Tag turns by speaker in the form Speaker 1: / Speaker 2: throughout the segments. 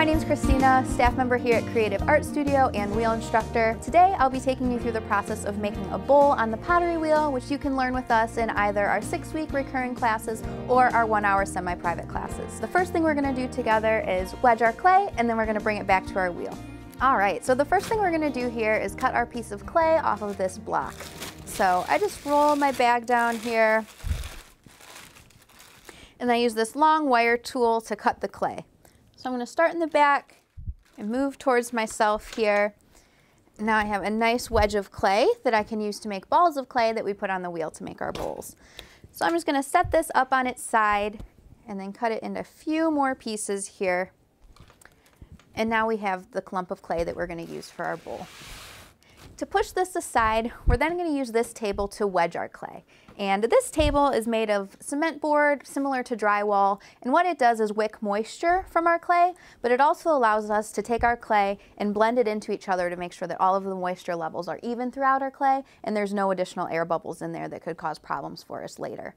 Speaker 1: my name is Krystina, staff member here at Creative Art Studio and wheel instructor. Today I'll be taking you through the process of making a bowl on the pottery wheel, which you can learn with us in either our six week recurring classes or our one hour semi-private classes. The first thing we're gonna do together is wedge our clay and then we're gonna bring it back to our wheel. All right, so the first thing we're gonna do here is cut our piece of clay off of this block. So I just roll my bag down here and I use this long wire tool to cut the clay. So I'm going to start in the back and move towards myself here. Now I have a nice wedge of clay that I can use to make balls of clay that we put on the wheel to make our bowls. So I'm just going to set this up on its side and then cut it into a few more pieces here. And now we have the clump of clay that we're going to use for our bowl. To push this aside, we're then going to use this table to wedge our clay. And this table is made of cement board, similar to drywall, and what it does is wick moisture from our clay, but it also allows us to take our clay and blend it into each other to make sure that all of the moisture levels are even throughout our clay, and there's no additional air bubbles in there that could cause problems for us later.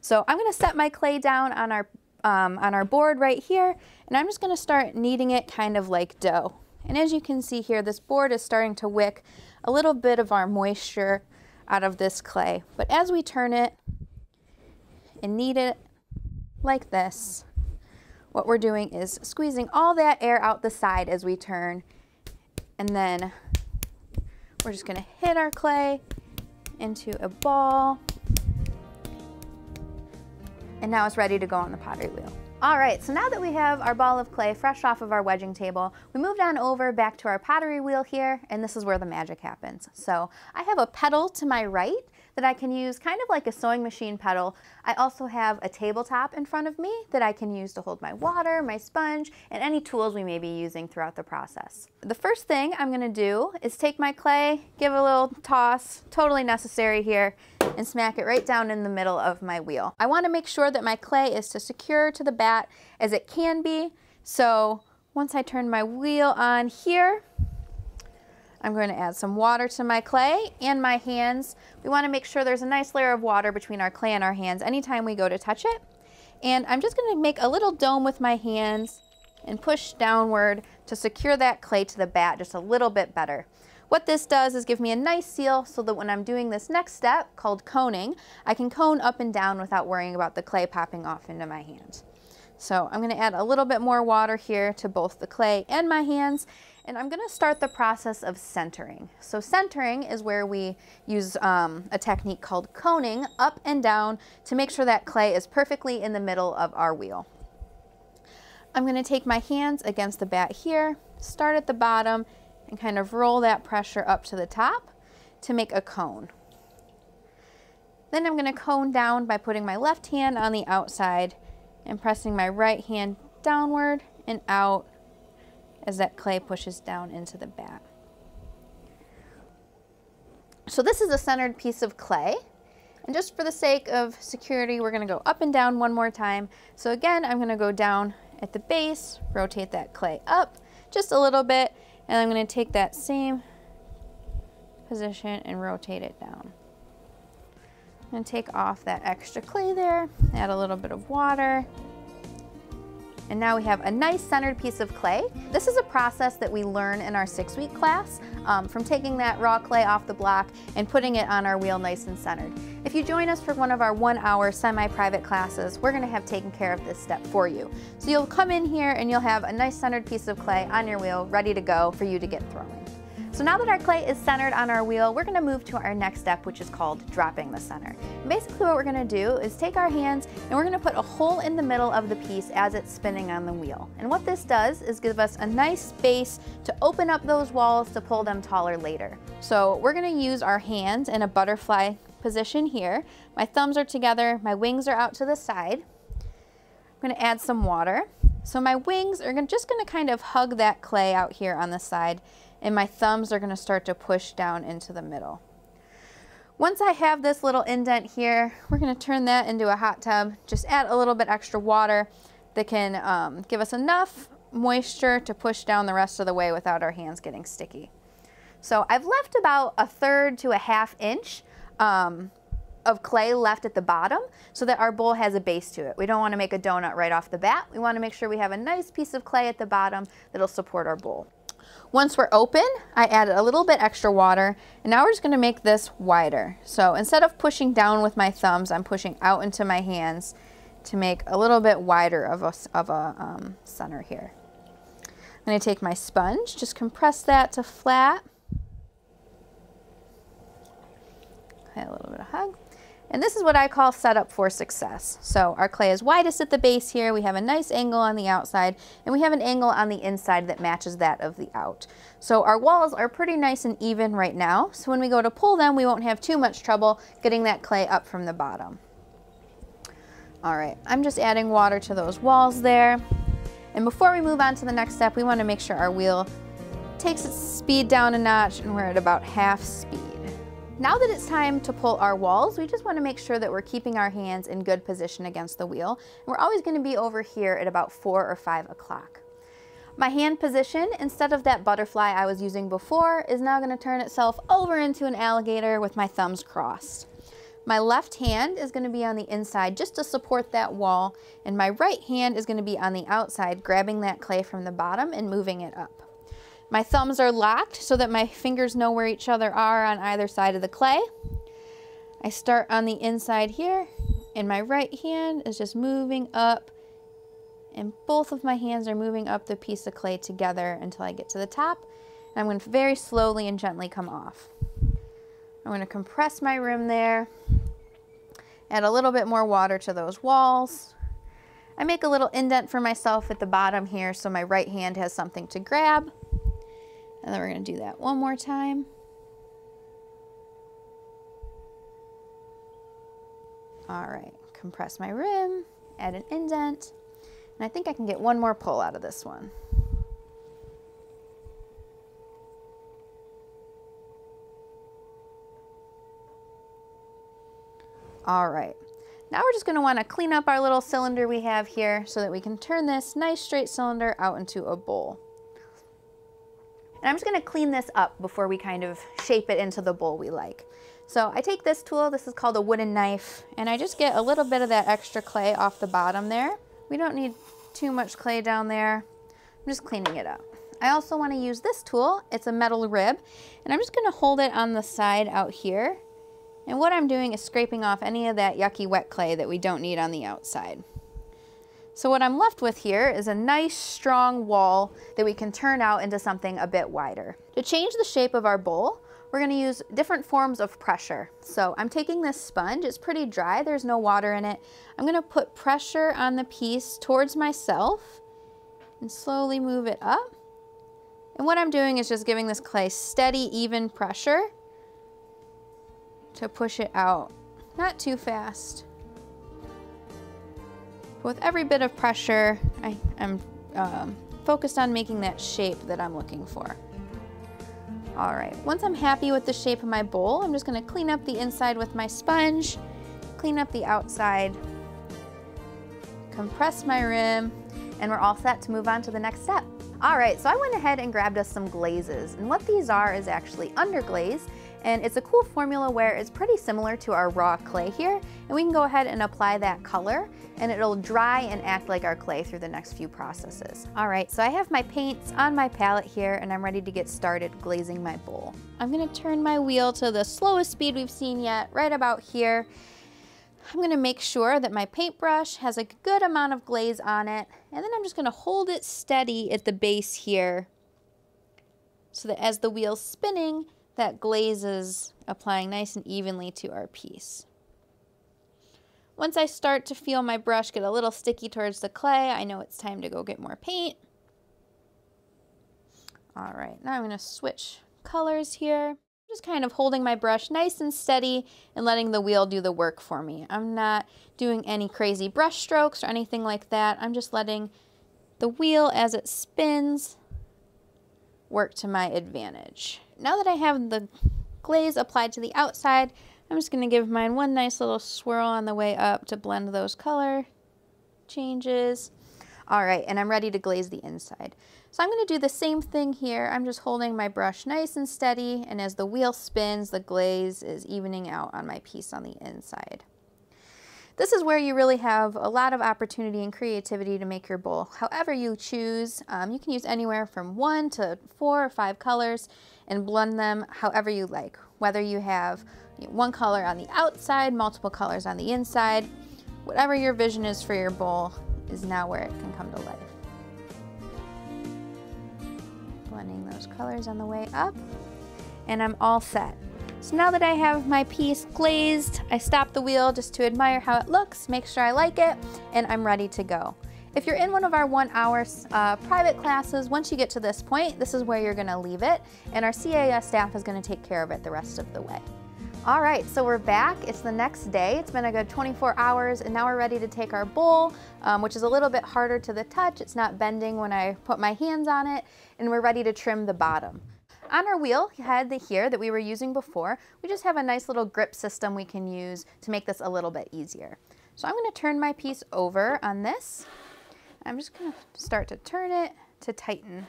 Speaker 1: So I'm going to set my clay down on our, um, on our board right here, and I'm just going to start kneading it kind of like dough. And as you can see here, this board is starting to wick a little bit of our moisture out of this clay. But as we turn it and knead it like this, what we're doing is squeezing all that air out the side as we turn. And then we're just gonna hit our clay into a ball. And now it's ready to go on the pottery wheel. All right, so now that we have our ball of clay fresh off of our wedging table, we moved on over back to our pottery wheel here, and this is where the magic happens. So I have a pedal to my right that I can use kind of like a sewing machine pedal. I also have a tabletop in front of me that I can use to hold my water, my sponge, and any tools we may be using throughout the process. The first thing I'm gonna do is take my clay, give a little toss, totally necessary here, and smack it right down in the middle of my wheel. I wanna make sure that my clay is as secure to the bat as it can be. So once I turn my wheel on here, I'm going to add some water to my clay and my hands. We want to make sure there's a nice layer of water between our clay and our hands anytime we go to touch it. And I'm just going to make a little dome with my hands and push downward to secure that clay to the bat just a little bit better. What this does is give me a nice seal so that when I'm doing this next step called coning, I can cone up and down without worrying about the clay popping off into my hands. So I'm going to add a little bit more water here to both the clay and my hands and I'm gonna start the process of centering. So centering is where we use um, a technique called coning up and down to make sure that clay is perfectly in the middle of our wheel. I'm gonna take my hands against the bat here, start at the bottom, and kind of roll that pressure up to the top to make a cone. Then I'm gonna cone down by putting my left hand on the outside and pressing my right hand downward and out as that clay pushes down into the bat. So this is a centered piece of clay. And just for the sake of security, we're gonna go up and down one more time. So again, I'm gonna go down at the base, rotate that clay up just a little bit, and I'm gonna take that same position and rotate it down. I'm gonna take off that extra clay there, add a little bit of water, and now we have a nice centered piece of clay. This is a process that we learn in our six week class um, from taking that raw clay off the block and putting it on our wheel nice and centered. If you join us for one of our one hour semi-private classes, we're gonna have taken care of this step for you. So you'll come in here and you'll have a nice centered piece of clay on your wheel ready to go for you to get throwing. So now that our clay is centered on our wheel, we're gonna move to our next step, which is called dropping the center. And basically what we're gonna do is take our hands and we're gonna put a hole in the middle of the piece as it's spinning on the wheel. And what this does is give us a nice space to open up those walls to pull them taller later. So we're gonna use our hands in a butterfly position here. My thumbs are together, my wings are out to the side. I'm gonna add some water. So my wings are just gonna kind of hug that clay out here on the side and my thumbs are gonna start to push down into the middle. Once I have this little indent here, we're gonna turn that into a hot tub. Just add a little bit extra water that can um, give us enough moisture to push down the rest of the way without our hands getting sticky. So I've left about a third to a half inch um, of clay left at the bottom so that our bowl has a base to it. We don't want to make a donut right off the bat. We want to make sure we have a nice piece of clay at the bottom that'll support our bowl. Once we're open, I added a little bit extra water, and now we're just gonna make this wider. So instead of pushing down with my thumbs, I'm pushing out into my hands to make a little bit wider of a, of a um, center here. I'm gonna take my sponge, just compress that to flat. Okay, a little bit of hug. And this is what I call setup for success. So our clay is widest at the base here, we have a nice angle on the outside, and we have an angle on the inside that matches that of the out. So our walls are pretty nice and even right now, so when we go to pull them, we won't have too much trouble getting that clay up from the bottom. All right, I'm just adding water to those walls there. And before we move on to the next step, we wanna make sure our wheel takes its speed down a notch and we're at about half speed. Now that it's time to pull our walls, we just want to make sure that we're keeping our hands in good position against the wheel. We're always going to be over here at about 4 or 5 o'clock. My hand position, instead of that butterfly I was using before, is now going to turn itself over into an alligator with my thumbs crossed. My left hand is going to be on the inside just to support that wall, and my right hand is going to be on the outside, grabbing that clay from the bottom and moving it up. My thumbs are locked so that my fingers know where each other are on either side of the clay. I start on the inside here, and my right hand is just moving up, and both of my hands are moving up the piece of clay together until I get to the top. And I'm going to very slowly and gently come off. I'm going to compress my rim there, add a little bit more water to those walls. I make a little indent for myself at the bottom here so my right hand has something to grab. And then we're going to do that one more time. All right, compress my rim, add an indent, and I think I can get one more pull out of this one. All right, now we're just gonna wanna clean up our little cylinder we have here so that we can turn this nice straight cylinder out into a bowl. And I'm just gonna clean this up before we kind of shape it into the bowl we like. So I take this tool, this is called a wooden knife, and I just get a little bit of that extra clay off the bottom there. We don't need too much clay down there. I'm just cleaning it up. I also wanna use this tool, it's a metal rib, and I'm just gonna hold it on the side out here. And what I'm doing is scraping off any of that yucky wet clay that we don't need on the outside. So what I'm left with here is a nice strong wall that we can turn out into something a bit wider. To change the shape of our bowl, we're gonna use different forms of pressure. So I'm taking this sponge, it's pretty dry, there's no water in it. I'm gonna put pressure on the piece towards myself and slowly move it up. And what I'm doing is just giving this clay steady, even pressure to push it out. Not too fast with every bit of pressure, I, am um, focused on making that shape that I'm looking for. All right, once I'm happy with the shape of my bowl, I'm just gonna clean up the inside with my sponge, clean up the outside, compress my rim, and we're all set to move on to the next step. All right, so I went ahead and grabbed us some glazes, and what these are is actually underglaze, and it's a cool formula where it's pretty similar to our raw clay here. And we can go ahead and apply that color and it'll dry and act like our clay through the next few processes. All right, so I have my paints on my palette here and I'm ready to get started glazing my bowl. I'm gonna turn my wheel to the slowest speed we've seen yet, right about here. I'm gonna make sure that my paintbrush has a good amount of glaze on it, and then I'm just gonna hold it steady at the base here so that as the wheel's spinning, that glaze is applying nice and evenly to our piece. Once I start to feel my brush get a little sticky towards the clay, I know it's time to go get more paint. All right, now I'm gonna switch colors here. Just kind of holding my brush nice and steady and letting the wheel do the work for me. I'm not doing any crazy brush strokes or anything like that. I'm just letting the wheel as it spins work to my advantage now that I have the glaze applied to the outside, I'm just going to give mine one nice little swirl on the way up to blend those color changes. All right, and I'm ready to glaze the inside. So I'm gonna do the same thing here. I'm just holding my brush nice and steady, and as the wheel spins, the glaze is evening out on my piece on the inside. This is where you really have a lot of opportunity and creativity to make your bowl. However you choose, um, you can use anywhere from one to four or five colors and blend them however you like. Whether you have one color on the outside, multiple colors on the inside, whatever your vision is for your bowl, is now where it can come to life. Blending those colors on the way up, and I'm all set. So now that I have my piece glazed, I stop the wheel just to admire how it looks, make sure I like it, and I'm ready to go. If you're in one of our one hour uh, private classes, once you get to this point, this is where you're gonna leave it, and our CAS staff is gonna take care of it the rest of the way. All right, so we're back. It's the next day. It's been a good 24 hours, and now we're ready to take our bowl, um, which is a little bit harder to the touch. It's not bending when I put my hands on it, and we're ready to trim the bottom. On our wheel head here that we were using before, we just have a nice little grip system we can use to make this a little bit easier. So I'm gonna turn my piece over on this. I'm just gonna start to turn it to tighten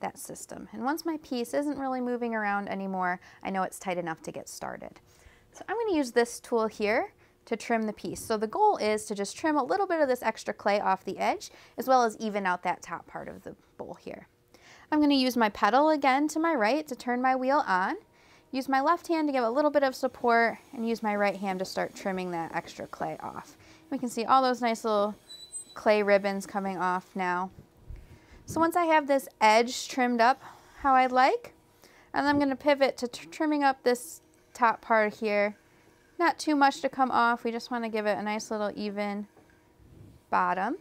Speaker 1: that system. And once my piece isn't really moving around anymore, I know it's tight enough to get started. So I'm going to use this tool here to trim the piece. So the goal is to just trim a little bit of this extra clay off the edge, as well as even out that top part of the bowl here. I'm going to use my pedal again to my right to turn my wheel on, use my left hand to give a little bit of support, and use my right hand to start trimming that extra clay off. We can see all those nice little clay ribbons coming off now. So once I have this edge trimmed up how I'd like, and I'm going to pivot to trimming up this top part here. Not too much to come off, we just want to give it a nice little even bottom.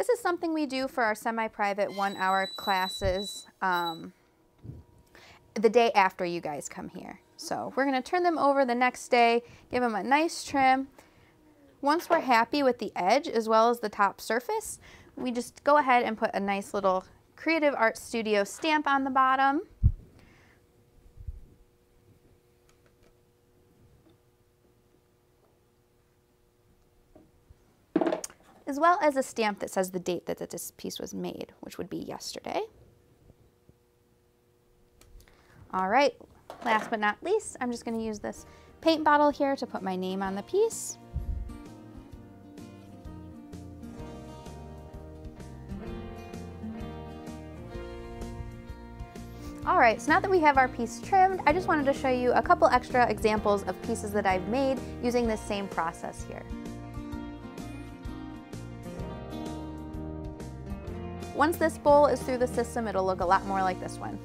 Speaker 1: This is something we do for our semi-private one-hour classes um, the day after you guys come here. So we're going to turn them over the next day, give them a nice trim. Once we're happy with the edge as well as the top surface, we just go ahead and put a nice little Creative Art Studio stamp on the bottom. As well as a stamp that says the date that this piece was made, which would be yesterday. All right, last but not least, I'm just gonna use this paint bottle here to put my name on the piece. All right, so now that we have our piece trimmed, I just wanted to show you a couple extra examples of pieces that I've made using this same process here. Once this bowl is through the system, it'll look a lot more like this one.